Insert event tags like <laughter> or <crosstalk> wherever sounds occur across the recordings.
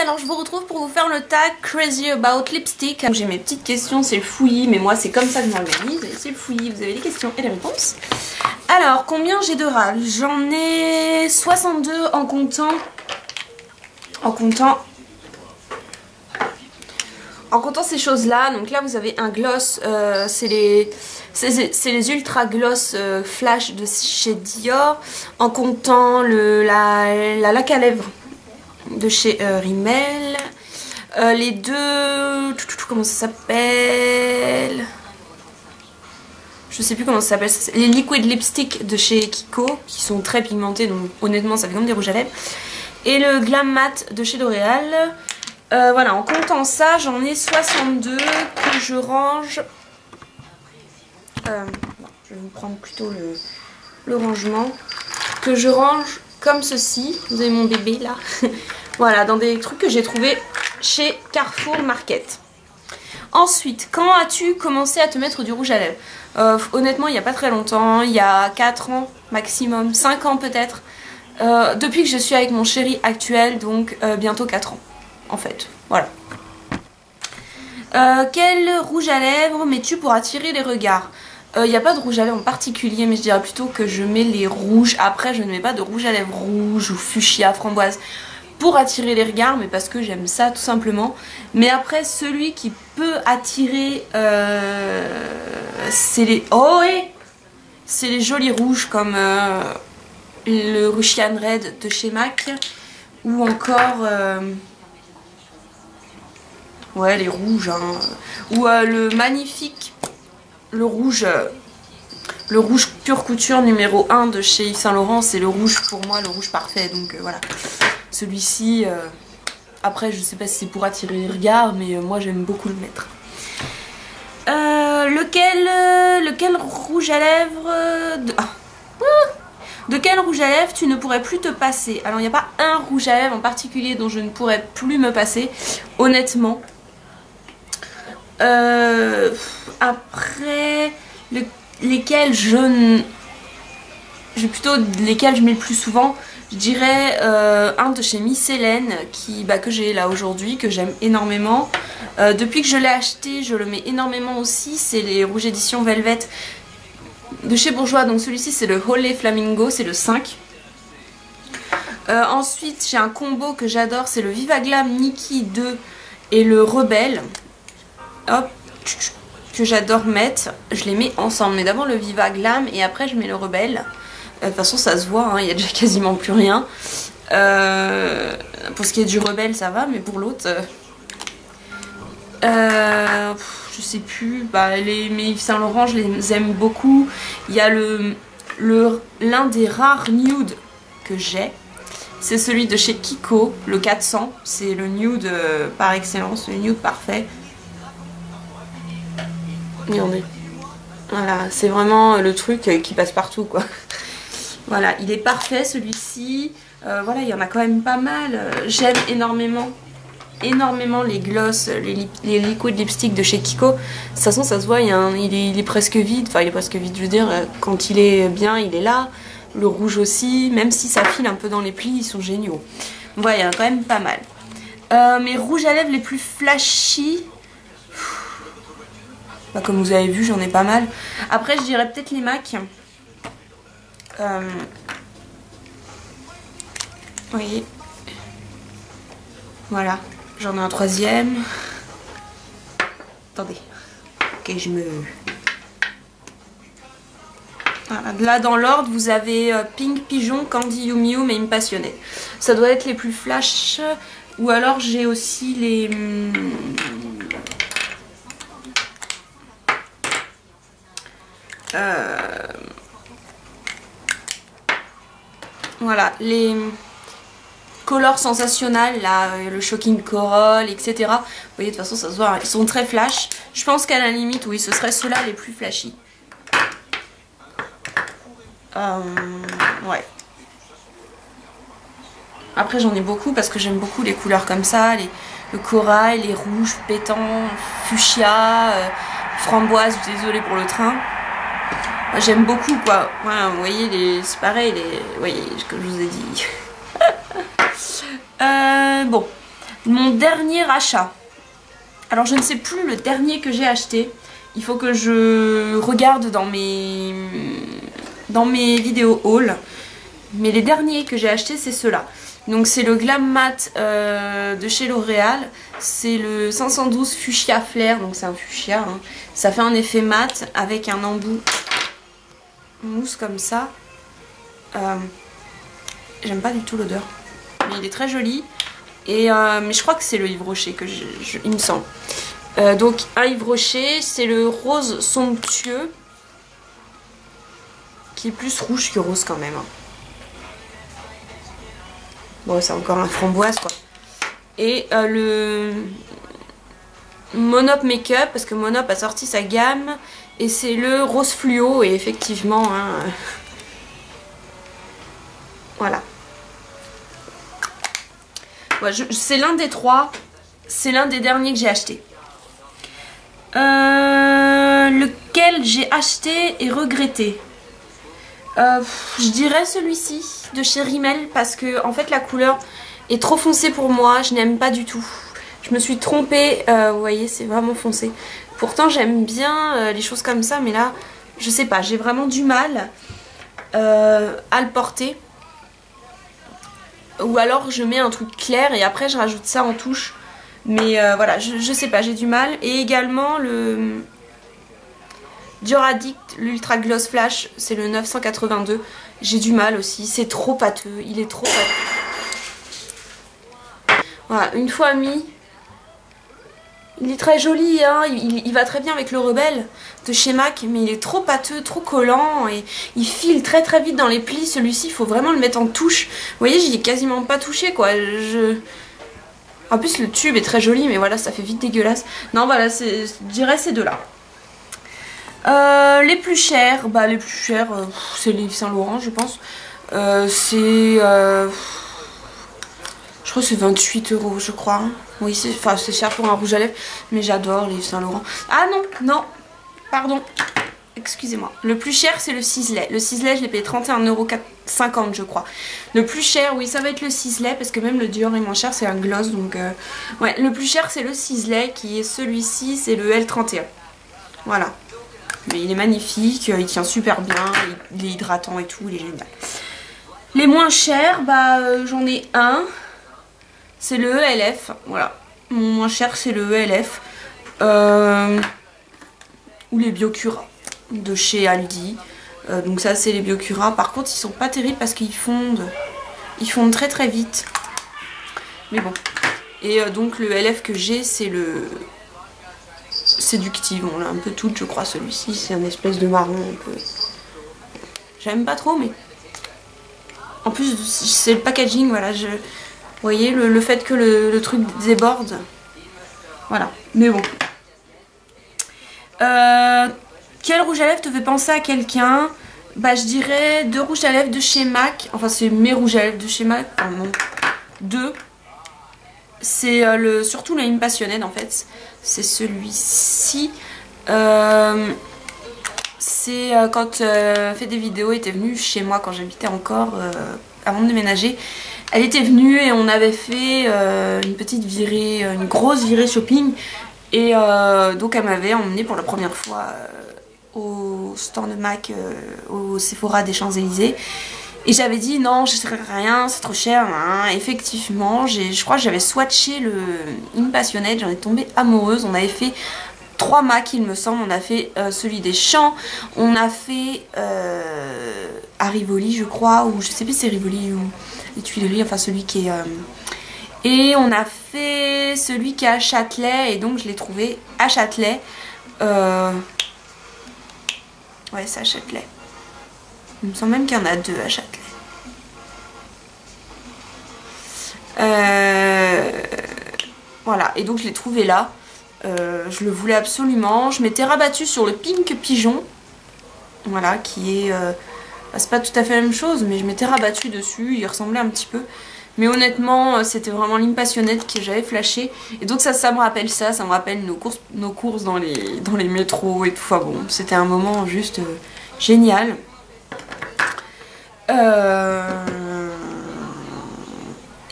alors je vous retrouve pour vous faire le tag Crazy About Lipstick. J'ai mes petites questions, c'est le fouillis, mais moi c'est comme ça que je m'organise. C'est le fouillis, vous avez les questions et les réponses. Alors, combien j'ai de râles? J'en ai 62 en comptant... En comptant... En comptant ces choses-là, donc là vous avez un gloss, euh, c'est les, les ultra gloss euh, flash de chez Dior, en comptant le, la, la à lèvres de chez euh, Rimmel. Euh, les deux... Comment ça s'appelle? Je sais plus comment ça s'appelle. Les liquid lipstick de chez Kiko, qui sont très pigmentés, donc honnêtement ça fait comme des rouges à lèvres. Et le Glam Matte de chez L'Oréal. Euh, voilà, en comptant ça, j'en ai 62 que je range... je vais vous prendre plutôt le rangement. Que je range comme ceci. Vous avez mon bébé là. <laughs> voilà, dans des trucs que j'ai trouvé chez Carrefour Market. Ensuite, quand as-tu commencé à te mettre du rouge à lèvres euh, Honnêtement, il n'y a pas très longtemps, il y a 4 ans maximum, 5 ans peut-être. Euh, depuis que je suis avec mon chéri actuel, donc euh, bientôt 4 ans en fait. Voilà. quel rouge à lèvres mets-tu pour attirer les regards il euh, n'y a pas de rouge à lèvres en particulier, mais je dirais plutôt que je mets les rouges. Après, je ne mets pas de rouge à lèvres rouge ou fuchsia, framboise pour attirer les regards, mais parce que j'aime ça tout simplement. Mais après, celui qui peut attirer, euh, c'est les... Oh C'est les jolis rouges comme euh, le Russian Red de chez MAC. Ou encore... ouais, les rouges. Hein. Ou le magnifique le rouge le rouge pure couture numéro 1 de chez Yves Saint Laurent c'est le rouge pour moi le rouge parfait. Donc euh, voilà. Celui-ci euh, après je sais pas si c'est pour attirer les regards mais euh, moi j'aime beaucoup le mettre. Lequel lequel rouge à lèvres de, ah. de quel rouge à lèvres tu ne pourrais plus te passer? Alors il n'y a pas un rouge à lèvres en particulier dont je ne pourrais plus me passer honnêtement euh, après, lesquels je... Plutôt lesquels je mets le plus souvent. Je dirais euh, un de chez Miss Hélène qui, bah, que j'ai là aujourd'hui, que j'aime énormément. Euh, depuis que je l'ai acheté, je le mets énormément aussi. C'est les rouges éditions Velvet de chez Bourgeois. Donc celui-ci c'est le Holy Flamingo, c'est le 5. ensuite j'ai un combo que j'adore, c'est le Viva Glam Nikki 2 et le Rebelle hop, que j'adore mettre. Je les mets ensemble. Mais d'abord le Viva Glam et après je mets le Rebelle. Euh, de toute façon ça se voit, hein, il n'y a déjà <laughs> quasiment plus rien. Euh, pour ce qui est du Rebelle ça va, mais pour l'autre... Euh, je sais plus, bah, les, mes Yves Saint Laurent je les aime beaucoup. Il y a le l'un des rares nudes que j'ai. C'est celui de chez Kiko, le 400. C'est le nude par excellence, le nude parfait. Voilà, c'est vraiment le truc qui passe partout quoi. <laughs> Voilà, il est parfait celui-ci. Euh, voilà, il y en a quand même pas mal. J'aime énormément, énormément les gloss, les, les liquid lipstick de chez Kiko. De toute façon, ça se voit, il, est, presque vide. Enfin, il est presque vide, je veux dire, quand il est bien, il est là. Le rouge aussi, même si ça file un peu dans les plis, ils sont géniaux. Voilà, il y en a quand même pas mal. Euh, mes rouges à lèvres les plus flashy, bah, comme vous avez vu, j'en ai pas mal. Après, je dirais peut-être les MAC. Euh... Voyez Voilà. J'en ai un troisième. Attendez. Ok, je me... Voilà. Là, dans l'ordre, vous avez euh, Pink Pigeon, Candy Yum Yum et Impassionné. Ça doit être les plus flash. Ou alors, j'ai aussi les... Euh, voilà, les colors sensationnels, là, le shocking coral, etc. Vous voyez, de toute façon, ça se ils sont très flash. Je pense qu'à la limite, oui, ce serait ceux-là les plus flashy. Euh, ouais. Après, j'en ai beaucoup parce que j'aime beaucoup les couleurs comme ça, les, le corail, les rouges pétants, fuchsia, euh, framboise, désolée pour le train. J'aime beaucoup quoi. vous voyez, c'est pareil, les, vous voyez ce que je vous ai dit. <laughs> Euh, bon, Mon dernier achat. Alors je ne sais plus le dernier que j'ai acheté. Il faut que je regarde dans mes, dans mes vidéos haul. Mais les derniers que j'ai achetés, c'est ceux-là. Donc c'est le Glam Mat euh, de chez L'Oréal. C'est le 512 Fuchsia Flair, donc c'est un fuchsia. Hein. Ça fait un effet mat avec un embout mousse comme ça. Euh, j'aime pas du tout l'odeur. Mais il est très joli. Et, euh, mais je crois que c'est le Yves Rocher que je, il me semble. donc un Yves Rocher, c'est le rose somptueux. Qui est plus rouge que rose quand même. Hein. Bon, c'est encore un framboise quoi. Et euh, le Monop Makeup, parce que Monop a sorti sa gamme. Et c'est le rose fluo, et effectivement, hein, voilà. c'est l'un des trois. C'est l'un des derniers que j'ai acheté. Euh, lequel j'ai acheté et regretté euh, Je dirais celui-ci de chez Rimmel parce que en fait la couleur est trop foncée pour moi, je n'aime pas du tout. Je me suis trompée, euh, vous voyez c'est vraiment foncé. Pourtant j'aime bien euh, les choses comme ça mais là je sais pas, j'ai vraiment du mal à le porter. Ou alors je mets un truc clair et après je rajoute ça en touche. Mais voilà, je, sais pas, j'ai du mal. Et également le Dior Addict, l'Ultra Gloss Flash, c'est le 982. J'ai du mal aussi, c'est trop pâteux, il est trop pâteux. Voilà, une fois mis, il est très joli, hein il, va très bien avec le Rebelle de chez MAC, mais il est trop pâteux, trop collant, et il file très très vite dans les plis. Celui-ci, il faut vraiment le mettre en touche. Vous voyez, j'y ai quasiment pas touché, quoi. Je... En plus, le tube est très joli, mais voilà, ça fait vite dégueulasse. Non, voilà, je dirais ces deux-là. Euh, les plus chers, bah les plus chers, euh, c'est les Saint Laurent je pense. Euh, c'est... je crois que c'est 28 euros je crois. Oui c'est cher pour un rouge à lèvres, mais j'adore les Saint Laurent. Ah non, non, pardon. Excusez-moi. Le plus cher c'est le ciselet. Le ciselet je l'ai payé 31,50€ je crois. Le plus cher oui ça va être le ciselet parce que même le Dior est moins cher c'est un gloss donc ouais le plus cher c'est le ciselet qui est celui-ci c'est le L31. Voilà. Mais il est magnifique, il tient super bien, il est hydratant et tout, il est génial. Les moins chers, bah euh, j'en ai un. C'est le ELF, voilà. Mon moins cher c'est le ELF. Euh, ou les Biocura de chez Aldi. Euh, donc ça c'est les Biocura. Par contre ils sont pas terribles parce qu'ils fondent. Ils fondent très très vite. Mais bon. Et donc le LF que j'ai c'est le séductive. On l'a un peu toute, je crois, celui-ci. C'est un espèce de marron. J'aime pas trop, mais... En plus, c'est le packaging, voilà. Je... Vous voyez, le, fait que le, truc déborde. Voilà. Mais bon. Euh, quel rouge à lèvres te fait penser à quelqu'un? Bah, je dirais deux rouges à lèvres de chez MAC. Enfin, c'est mes rouges à lèvres de chez MAC. Enfin, non. Deux. C'est euh, le surtout la passionnelle en fait. C'est celui-ci. Euh, c'est euh, quand fait des vidéos était venue chez moi quand j'habitais encore avant de déménager. Elle était venue et on avait fait une petite virée, une grosse virée shopping. Et donc elle m'avait emmené pour la première fois au stand de Mac au Sephora des Champs-Élysées. Et j'avais dit non, je serais rien, c'est trop cher. Hein. Effectivement, je crois que j'avais swatché le Impassionate, j'en ai tombé amoureuse. On avait fait trois Macs, il me semble. On a fait euh, celui des champs, on a fait euh, à Rivoli, je crois, ou je sais plus si c'est Rivoli ou Tuileries, enfin celui qui est. Euh, et on a fait celui qui est à Châtelet, et donc je l'ai trouvé à Châtelet. Ouais, c'est à Châtelet. Il me semble même qu'il y en a deux à Châtelet. Euh, voilà, et donc je l'ai trouvé là. Euh, je le voulais absolument. Je m'étais rabattue sur le Pink Pigeon. Voilà, qui est... Euh, bah, c'est pas tout à fait la même chose, mais je m'étais rabattue dessus. Il ressemblait un petit peu. Mais honnêtement, c'était vraiment l'impassionnette que j'avais flashé. Et donc ça, ça me rappelle ça. Ça me rappelle nos courses, dans, les, dans métros et tout. Enfin bon, c'était un moment juste génial.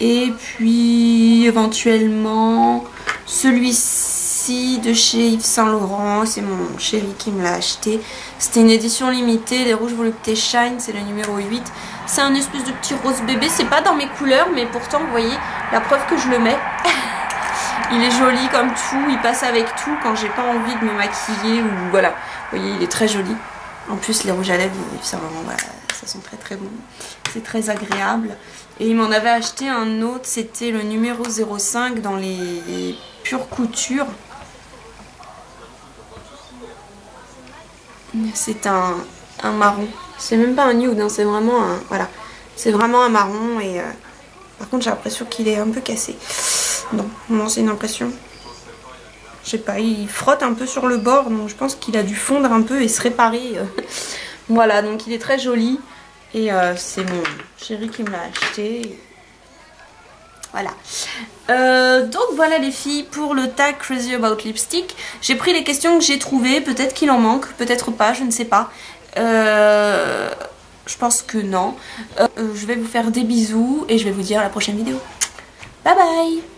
Et puis éventuellement celui-ci de chez Yves Saint Laurent, c'est mon chéri qui me l'a acheté. C'était une édition limitée, les rouges voluptés Shine, c'est le numéro 8. C'est un espèce de petit rose bébé, c'est pas dans mes couleurs, mais pourtant vous voyez la preuve que je le mets. <laughs> il est joli comme tout, il passe avec tout quand j'ai pas envie de me maquiller ou voilà. Vous voyez, il est très joli. En plus, les rouges à lèvres, voilà, ça sent très très bon. C'est très agréable. Et il m'en avait acheté un autre, c'était le numéro 05 dans les pures coutures. C'est un, marron. C'est même pas un nude, hein, c'est vraiment un... Voilà. C'est vraiment un marron et... Euh, par contre, j'ai l'impression qu'il est un peu cassé. Non, non, c'est une impression. Je sais pas, il frotte un peu sur le bord, donc je pense qu'il a dû fondre un peu et se réparer. Euh. <laughs> voilà, donc il est très joli. Et euh, c'est mon chéri qui me l'a acheté. Voilà. Euh, donc voilà les filles pour le tag Crazy About Lipstick. J'ai pris les questions que j'ai trouvées. Peut-être qu'il en manque, peut-être pas, je ne sais pas. je pense que non. je vais vous faire des bisous et je vais vous dire à la prochaine vidéo. Bye bye